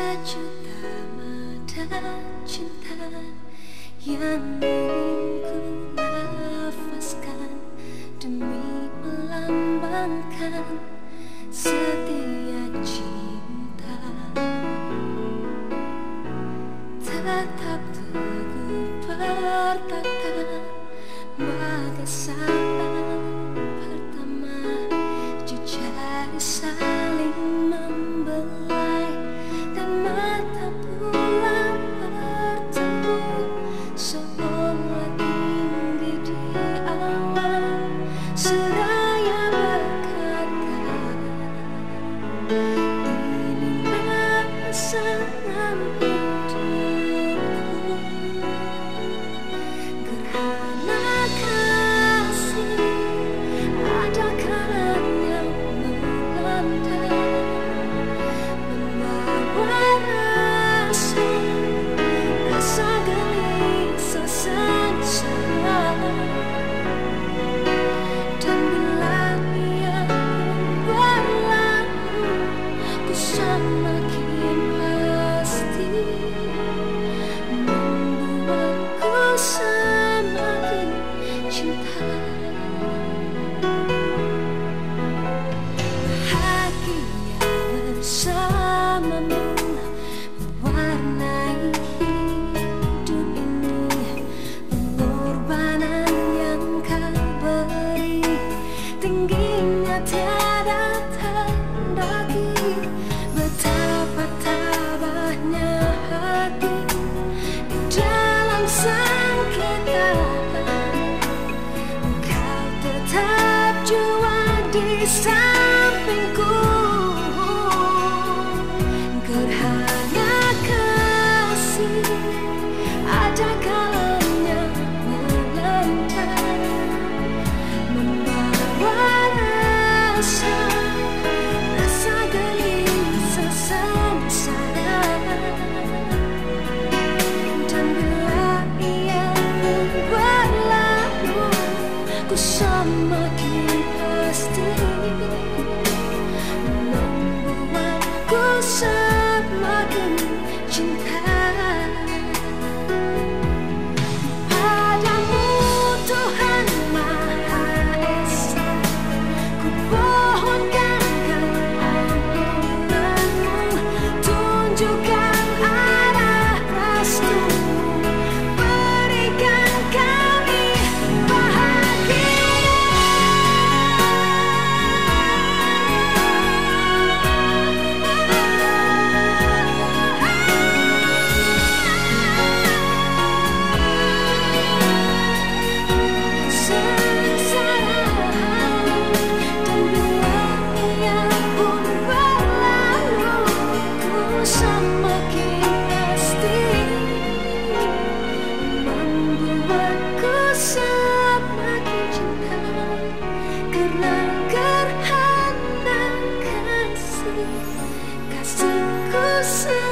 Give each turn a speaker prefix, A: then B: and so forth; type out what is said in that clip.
A: sejuta mata cinta yang ingin ku nafaskan demi melambangkan setia cinta. Tetap teguh perkata bagai sabda 是什么？Stick or.